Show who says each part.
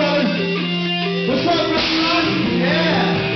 Speaker 1: What's up, everyone? Yeah.